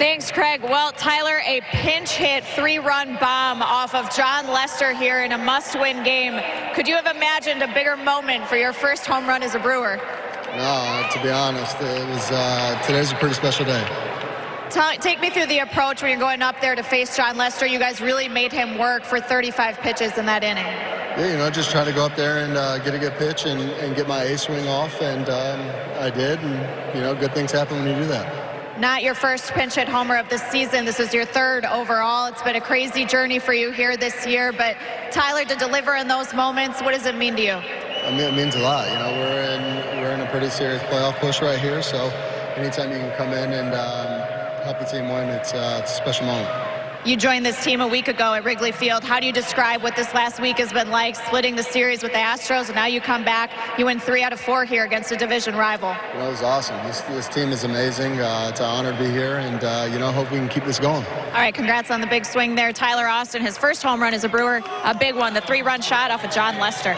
Thanks, Craig. Well, Tyler, a pinch hit three-run bomb off of Jon Lester here in a must-win game. Could you have imagined a bigger moment for your first home run as a Brewer? No, to be honest, it was uh, today's a pretty special day. Ta take me through the approach when you're going up there to face Jon Lester. You guys really made him work for 35 pitches in that inning. Yeah, you know, just trying to go up there and uh, get a good pitch and, and get my A swing off, and um, I did. And you know, good things happen when you do that. Not your first pinch hit homer of the season. This is your third overall. It's been a crazy journey for you here this year. But Tyler, to deliver in those moments, what does it mean to you? I mean, it means a lot. You know, we're in we're in a pretty serious playoff push right here. So anytime you can come in and um, help the team win, it's, uh, it's a special moment. You joined this team a week ago at Wrigley Field. How do you describe what this last week has been like, splitting the series with the Astros, and now you come back, you win three out of four here against a division rival? Know, it was awesome. This, this team is amazing. Uh, it's an honor to be here, and uh, you know, hope we can keep this going. All right, congrats on the big swing there. Tyler Austin, his first home run as a Brewer, a big one, the three-run shot off of Jon Lester.